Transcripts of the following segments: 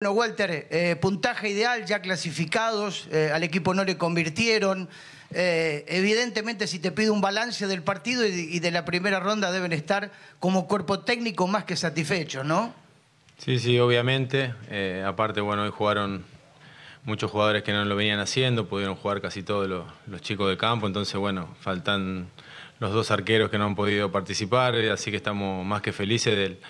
Bueno, Walter, eh, puntaje ideal, ya clasificados, eh, al equipo no le convirtieron. Eh, evidentemente, si te pido un balance del partido y, de la primera ronda, deben estar como cuerpo técnico más que satisfechos, ¿no? Sí, sí, obviamente. Aparte, bueno, hoy jugaron muchos jugadores que no lo venían haciendo, pudieron jugar casi todos los, los chicos del campo, entonces, bueno, faltan los dos arqueros que no han podido participar, así que estamos más que felices del,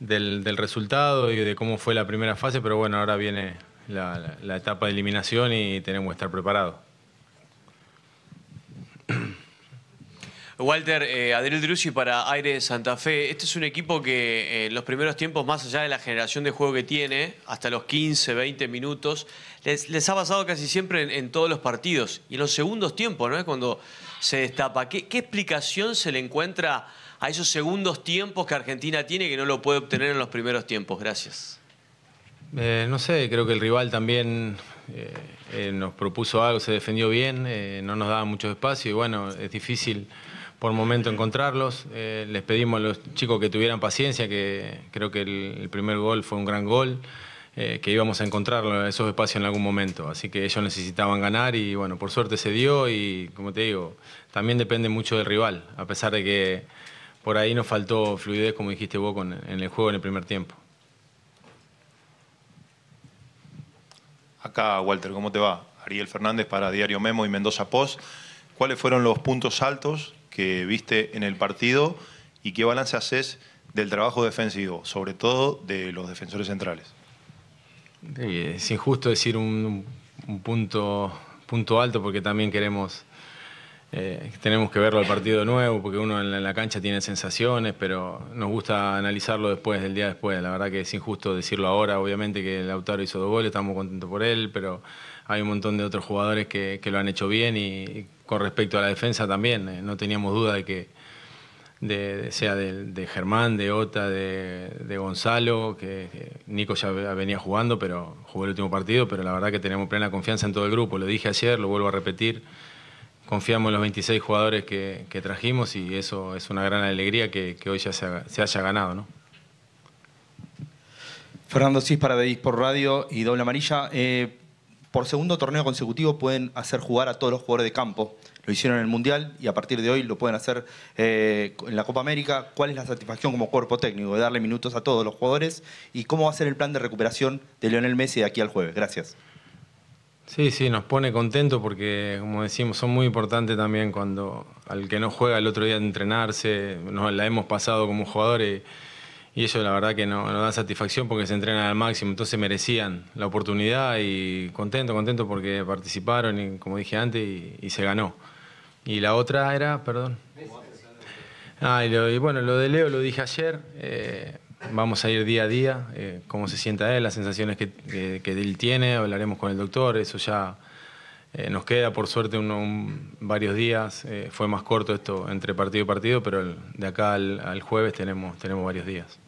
del, del resultado y de cómo fue la primera fase, pero bueno, ahora viene la, la- etapa de eliminación y tenemos que estar preparados. Walter, eh, Adriel Drussi para Aire de Santa Fe. Este es un equipo que eh, en los primeros tiempos, más allá de la generación de juego que tiene, hasta los 15, 20 minutos, les, les ha pasado casi siempre en, en todos los partidos. Y en los segundos tiempos, ¿no? Es cuando se destapa. ¿Qué, qué explicación se le encuentra a esos segundos tiempos que Argentina tiene que no lo puede obtener en los primeros tiempos? Gracias. Eh, no sé, creo que el rival también eh, eh, nos propuso algo, se defendió bien, no nos daba mucho espacio y bueno, es difícil por momento encontrarlos. Les pedimos a los chicos que tuvieran paciencia, que creo que el, el primer gol fue un gran gol, que íbamos a encontrar esos espacios en algún momento. Así que ellos necesitaban ganar y bueno, por suerte se dio y como te digo, también depende mucho del rival, a pesar de que por ahí nos faltó fluidez, como dijiste vos, con- en el juego en el primer tiempo. Acá, Walter, ¿cómo te va? Ariel Fernández para Diario Memo y Mendoza Post. ¿Cuáles fueron los puntos altos que viste en el partido y qué balance haces del trabajo defensivo, sobre todo de los defensores centrales? Sí, Es injusto decir un, un punto, punto alto porque también queremos, eh, tenemos que verlo al partido nuevo porque uno en la, cancha tiene sensaciones, pero nos gusta analizarlo después, del día después. La verdad que es injusto decirlo ahora, obviamente que Lautaro hizo dos goles, estamos contentos por él, pero hay un montón de otros jugadores que, que lo han hecho bien y, con respecto a la defensa también, eh, no teníamos duda de que sea de, Germán, de Ota, de, Gonzalo, que, Nico ya ve- venía jugando, pero jugó el último partido, pero la verdad que tenemos plena confianza en todo el grupo. Lo dije ayer, lo vuelvo a repetir. Confiamos en los 26 jugadores que, trajimos y eso es una gran alegría que, hoy ya se, ha- se haya ganado, ¿no? Fernando Cis para de por Radio y Doble Amarilla. Eh, por segundo torneo consecutivo pueden hacer jugar a todos los jugadores de campo. Lo hicieron en el Mundial y a partir de hoy lo pueden hacer eh, en la Copa América. ¿Cuál es la satisfacción como cuerpo técnico de darle minutos a todos los jugadores? ¿Y cómo va a ser el plan de recuperación de Lionel Messi de aquí al jueves? Gracias. Sí, sí, nos pone contento porque, como decimos, son muy importantes también cuando al que no juega el otro día de entrenarse, nos la hemos pasado como jugadores y ellos la verdad que no- nos dan satisfacción porque se entrenan al máximo, entonces merecían la oportunidad y contento, contento porque participaron y como dije antes y, y se ganó. Y la otra era, perdón. Ah, y, lo- y bueno, lo de Leo lo dije ayer. eh, vamos a ir día a día, eh, cómo se sienta él, las sensaciones que, que- que él tiene. Hablaremos con el doctor, eso ya eh, nos queda por suerte uno- un- varios días. eh, fue más corto esto entre partido y partido, pero el- de acá al, al jueves tenemos, tenemos varios días.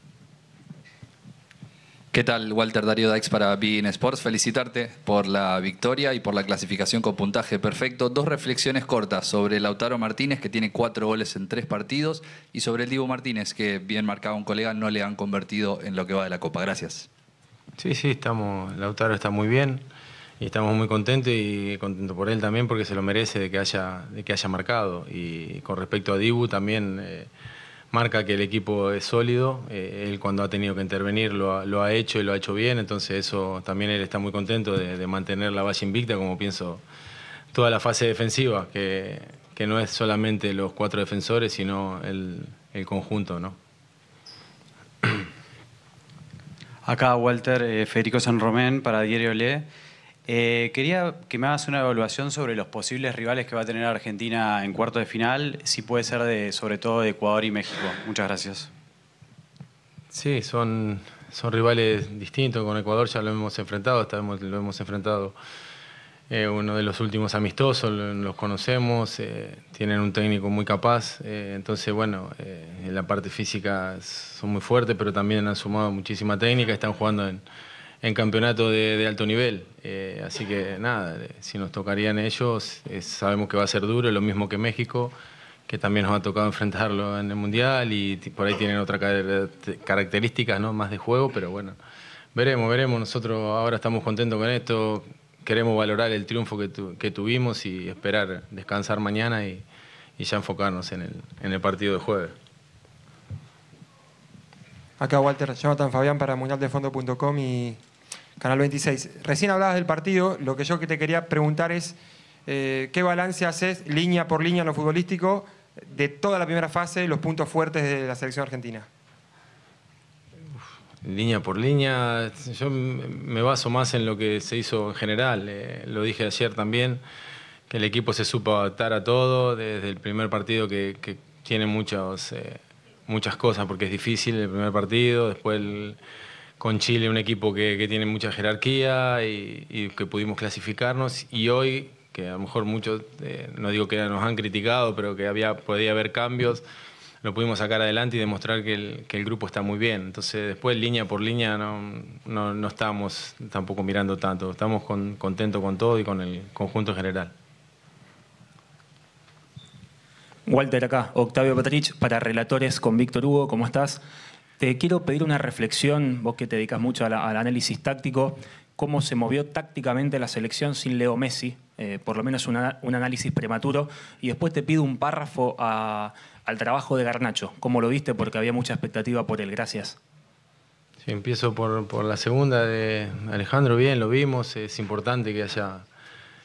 ¿Qué tal, Walter Darío Dax para Bein Sports? Felicitarte por la victoria y por la clasificación con puntaje perfecto. Dos reflexiones cortas sobre Lautaro Martínez, que tiene cuatro goles en tres partidos, y sobre el Divo Martínez, que bien marcaba un colega, no le han convertido en lo que va de la Copa. Gracias. Sí, sí, estamos, Lautaro está muy bien y estamos muy contentos y contentos por él también porque se lo merece de que haya, de que haya marcado. Y con respecto a Dibu también eh, marca que el equipo es sólido, eh, él cuando ha tenido que intervenir lo ha, hecho y lo ha hecho bien, entonces eso también él está muy contento de, mantener la valla invicta como pienso toda la fase defensiva, que, que no es solamente los cuatro defensores, sino el, el conjunto, ¿no? Acá Walter, eh, Federico San Román para Diario Le. Eh, quería que me hagas una evaluación sobre los posibles rivales que va a tener Argentina en cuarto de final, si puede ser de, sobre todo de Ecuador y México. Muchas gracias. Sí, son, son rivales distintos. Con Ecuador ya lo hemos enfrentado, lo hemos enfrentado eh, uno de los últimos amistosos, lo- los conocemos, eh, tienen un técnico muy capaz. entonces, bueno, en la parte física son muy fuertes, pero también han sumado muchísima técnica, están jugando en, en campeonato de, alto nivel. eh, así que nada, eh, si nos tocarían ellos, eh, sabemos que va a ser duro, lo mismo que México que también nos ha tocado enfrentarlo en el Mundial y por ahí tienen otras car- características ¿no? más de juego, pero bueno, veremos, veremos. Nosotros ahora estamos contentos con esto. Queremos valorar el triunfo que, que tuvimos y esperar descansar mañana y, y ya enfocarnos en el, en el partido de jueves. Acá Walter, Jonathan Fabián para mundialdefondo.com y Canal 26. Recién hablabas del partido, lo que yo te quería preguntar es eh, qué balance haces línea por línea en lo futbolístico de toda la primera fase, los puntos fuertes de la selección argentina. Línea por línea, yo me baso más en lo que se hizo en general. Eh, lo dije ayer también, que el equipo se supo adaptar a todo desde el primer partido que, tiene eh, muchas cosas porque es difícil el primer partido, después con Chile un equipo que, tiene mucha jerarquía y, que pudimos clasificarnos y hoy que a lo mejor muchos, eh, no digo que nos han criticado, pero que había, podía haber cambios, lo pudimos sacar adelante y demostrar que el, grupo está muy bien. Entonces después línea por línea no, no, estamos tampoco mirando tanto, estamos contentos con todo y con el conjunto en general. Walter acá, Octavio Patrich, para Relatores con Víctor Hugo, ¿cómo estás? Te quiero pedir una reflexión, vos que te dedicas mucho al análisis táctico, cómo se movió tácticamente la selección sin Leo Messi, eh, por lo menos un análisis prematuro, y después te pido un párrafo al trabajo de Garnacho, cómo lo viste, porque había mucha expectativa por él. Gracias. Sí, empiezo por, la segunda de Alejandro, bien, lo vimos, es importante que haya,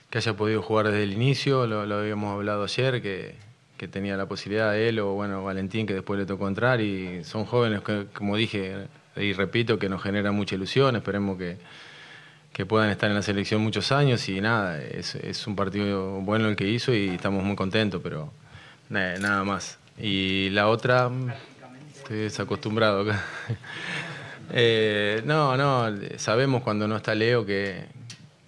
que haya podido jugar desde el inicio, lo, lo habíamos hablado ayer, que, que tenía la posibilidad de él o bueno Valentín que después le tocó entrar y son jóvenes que como dije y repito que nos generan mucha ilusión. Esperemos que, que puedan estar en la selección muchos años y nada es, es un partido bueno el que hizo y estamos muy contentos pero nada, más. Y la otra estoy desacostumbrado acá. Eh, no no sabemos cuando no está Leo que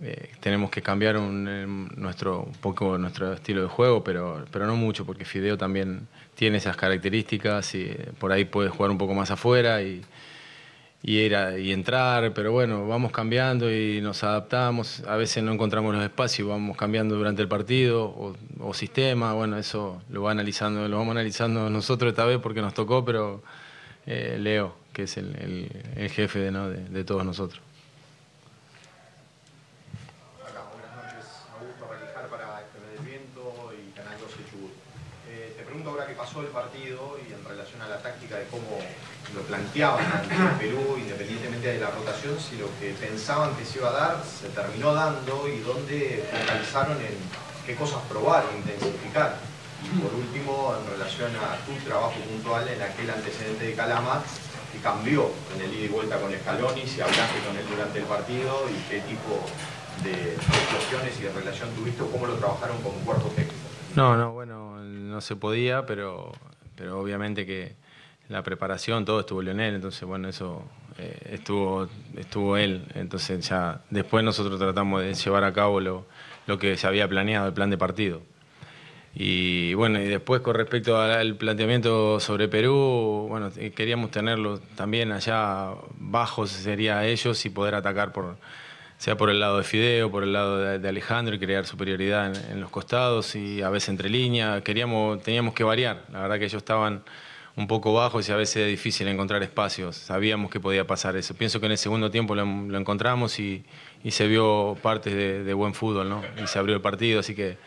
eh, tenemos que cambiar un, nuestro, un poco nuestro estilo de juego, pero, pero no mucho, porque Fideo también tiene esas características y por ahí puede jugar un poco más afuera y, y, era, y entrar, pero bueno, vamos cambiando y nos adaptamos, a veces no encontramos los espacios, vamos cambiando durante el partido o, sistema, bueno, eso lo, va analizando, lo vamos analizando nosotros esta vez porque nos tocó, pero eh, Leo, que es el, el, jefe de, ¿no? de, de todos nosotros. El partido y en relación a la táctica de cómo lo planteaban ante Perú, independientemente de la rotación, si lo que pensaban que se iba a dar se terminó dando y dónde focalizaron en qué cosas probar e intensificar. Y por último, en relación a tu trabajo puntual en aquel antecedente de Calama, que cambió en el ida y vuelta con Scaloni, si hablaste con él durante el partido y qué tipo de situaciones y de relación tuviste o cómo lo trabajaron como cuerpo técnico. No, no, bueno, no se podía, pero, pero obviamente que la preparación, todo estuvo Leonel, entonces bueno, eso eh, estuvo, estuvo él. Entonces ya después nosotros tratamos de llevar a cabo lo, lo que se había planeado, el plan de partido. Y bueno, y después con respecto al planteamiento sobre Perú, bueno, queríamos tenerlo también allá bajos sería ellos y poder atacar por sea por el lado de Fideo, por el lado de, Alejandro y crear superioridad en, los costados y a veces entre líneas. Queríamos, teníamos que variar. La verdad que ellos estaban un poco bajos y a veces es difícil encontrar espacios. Sabíamos que podía pasar eso. Pienso que en el segundo tiempo lo, encontramos y, se vio partes de, buen fútbol, ¿no? Y se abrió el partido, así que,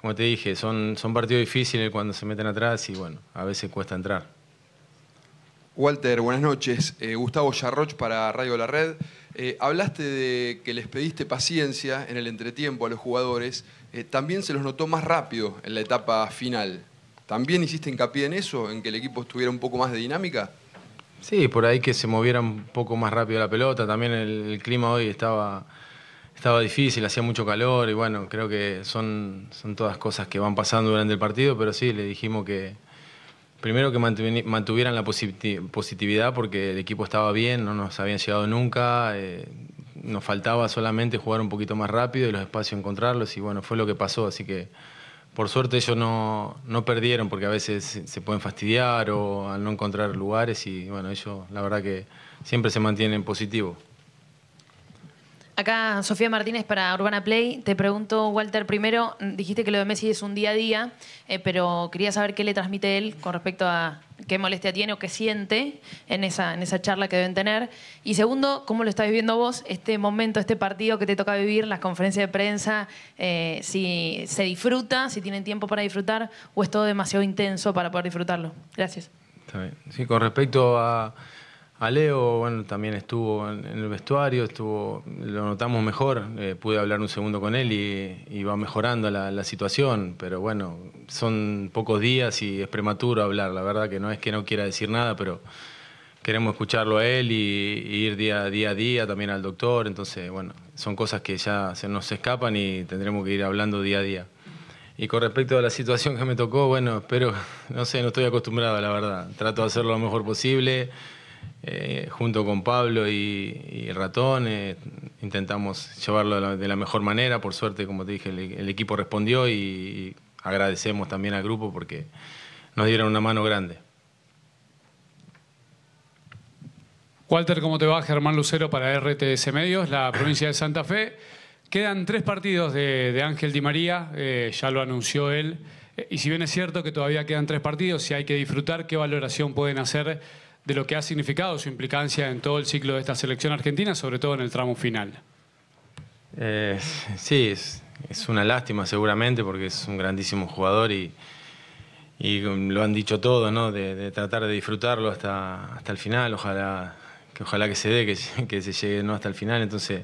como te dije, son, son partidos difíciles cuando se meten atrás y bueno, a veces cuesta entrar. Walter, buenas noches. Eh, Gustavo Charroch para Radio La Red. Eh, hablaste de que les pediste paciencia en el entretiempo a los jugadores. Eh, también se los notó más rápido en la etapa final. ¿También hiciste hincapié en eso, en que el equipo estuviera un poco más de dinámica? Sí, por ahí que se moviera un poco más rápido la pelota. También el, clima hoy estaba, estaba difícil, hacía mucho calor y bueno, creo que son, son todas cosas que van pasando durante el partido, pero sí, le dijimos que, Primero que mantuvieran la positividad porque el equipo estaba bien, no nos habían llegado nunca, eh, nos faltaba solamente jugar un poquito más rápido y los espacios encontrarlos y bueno, fue lo que pasó, así que por suerte ellos no, no perdieron porque a veces se pueden fastidiar o al no encontrar lugares y bueno, ellos la verdad que siempre se mantienen positivos. Acá Sofía Martínez para Urbana Play. Te pregunto, Walter, primero, dijiste que lo de Messi es un día a día, eh, pero quería saber qué le transmite él con respecto a qué molestia tiene o qué siente en esa, en esa charla que deben tener. Y segundo, ¿cómo lo estás viviendo vos este momento, este partido que te toca vivir, las conferencias de prensa? eh, si se disfruta, si tienen tiempo para disfrutar o es todo demasiado intenso para poder disfrutarlo. Gracias. Está bien. Sí, con respecto a, a Leo, bueno, también estuvo en, el vestuario, estuvo, lo notamos mejor, eh, pude hablar un segundo con él y, va mejorando la, situación, pero bueno, son pocos días y es prematuro hablar, la verdad que no es que no quiera decir nada, pero queremos escucharlo a él y, ir día, día a día también al doctor, entonces bueno, son cosas que ya se nos escapan y tendremos que ir hablando día a día. Y con respecto a la situación que me tocó, bueno, espero, no sé, no estoy acostumbrado, la verdad. Trato de hacerlo lo mejor posible. Eh, junto con Pablo y, y Ratón, eh, intentamos llevarlo de la, de la mejor manera. Por suerte, como te dije, el, el equipo respondió y, y agradecemos también al grupo porque nos dieron una mano grande. Walter, ¿cómo te va? Germán Lucero para RTS Medios, la provincia de Santa Fe. Quedan tres partidos de, de Ángel Di María, eh, ya lo anunció él. Eh, Y si bien es cierto que todavía quedan tres partidos y hay que disfrutar, ¿qué valoración pueden hacer de lo que ha significado su implicancia en todo el ciclo de esta selección argentina, sobre todo en el tramo final? Eh, sí, es, es una lástima seguramente porque es un grandísimo jugador y, y lo han dicho todos, ¿no? De, de tratar de disfrutarlo hasta, hasta el final, ojalá que, ojalá que se dé, que, que se llegue ¿no? hasta el final. Entonces,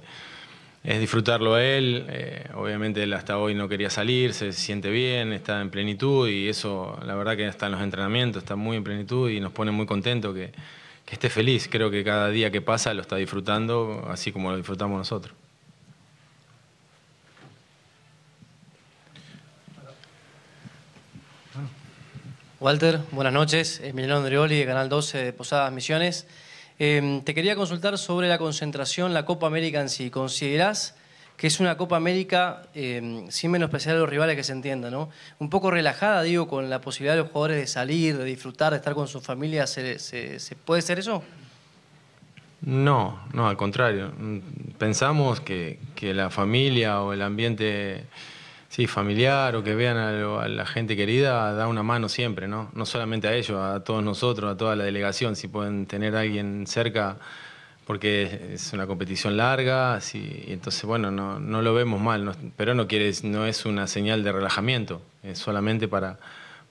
es disfrutarlo a él. eh, obviamente él hasta hoy no quería salir, se siente bien, está en plenitud y eso, la verdad que está en los entrenamientos, está muy en plenitud y nos pone muy contentos que, esté feliz. Creo que cada día que pasa lo está disfrutando, así como lo disfrutamos nosotros. Walter, buenas noches. Emiliano Andreoli de Canal 12 de Posadas Misiones. Eh, te quería consultar sobre la concentración, la Copa América en sí. ¿Considerás que es una Copa América, eh, sin menospreciar a los rivales que se entienda, ¿no? Un poco relajada, digo, con la posibilidad de los jugadores de salir, de disfrutar, de estar con su familia. ¿Se, puede ser eso? No, no, al contrario. Pensamos que la familia o el ambiente sí, familiar o que vean a, la gente querida da una mano siempre, ¿no? No solamente a ellos, a todos nosotros, a toda la delegación, si pueden tener a alguien cerca, porque es una competición larga, sí, y entonces, bueno, no, no lo vemos mal, no- pero no, quiere, no es una señal de relajamiento, es solamente para,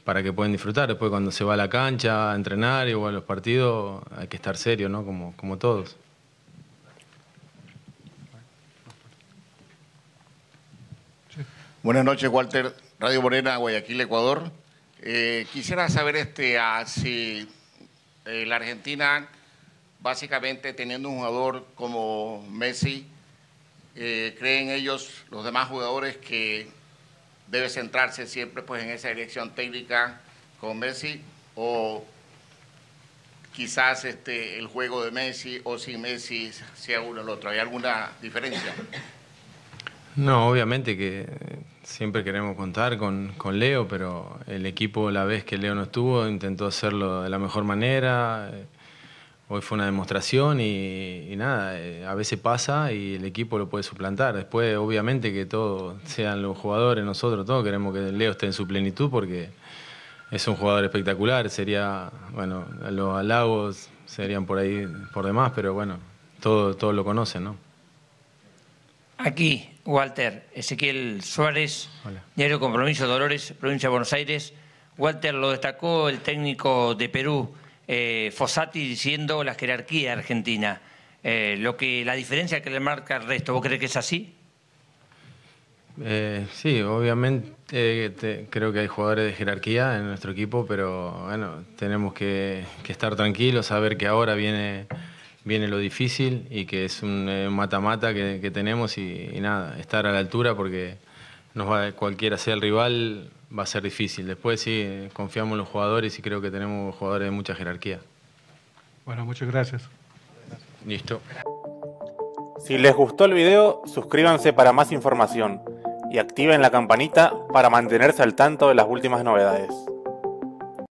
para que puedan disfrutar. Después cuando se va a la cancha a entrenar o a los partidos hay que estar serio, ¿no? Como, como todos. Buenas noches, Walter. Radio Morena, Guayaquil, Ecuador. Eh, quisiera saber este, ah, si eh, la Argentina, básicamente teniendo un jugador como Messi, eh, creen ellos, los demás jugadores, que debe centrarse siempre pues, en esa dirección técnica con Messi o quizás este, el juego de Messi o sin Messi sea uno el otro. ¿Hay alguna diferencia? No, obviamente que siempre queremos contar con, con Leo, pero el equipo la vez que Leo no estuvo intentó hacerlo de la mejor manera. Eh, Hoy fue una demostración y, nada, eh, a veces pasa y el equipo lo puede suplantar. Después, obviamente, que todos sean los jugadores, nosotros todos queremos que Leo esté en su plenitud porque es un jugador espectacular. Sería, bueno, los halagos serían por ahí por demás, pero bueno, todos todo lo conocen, ¿no? Aquí, Walter, Ezequiel Suárez, Hola. Diario Compromiso Dolores, provincia de Buenos Aires. Walter lo destacó el técnico de Perú, eh, Fossati, diciendo la jerarquía argentina. Eh, lo que, la diferencia que le marca al resto, ¿vos crees que es así? Eh, sí, obviamente te- creo que hay jugadores de jerarquía en nuestro equipo, pero bueno, tenemos que, que estar tranquilos, saber que ahora viene, viene lo difícil y que es un eh, mata-mata que, que tenemos y, y nada, estar a la altura porque nos va, cualquiera sea el rival va a ser difícil. Después sí, confiamos en los jugadores y creo que tenemos jugadores de mucha jerarquía. Bueno, muchas gracias. Listo. Si les gustó el video, suscríbanse para más información y activen la campanita para mantenerse al tanto de las últimas novedades.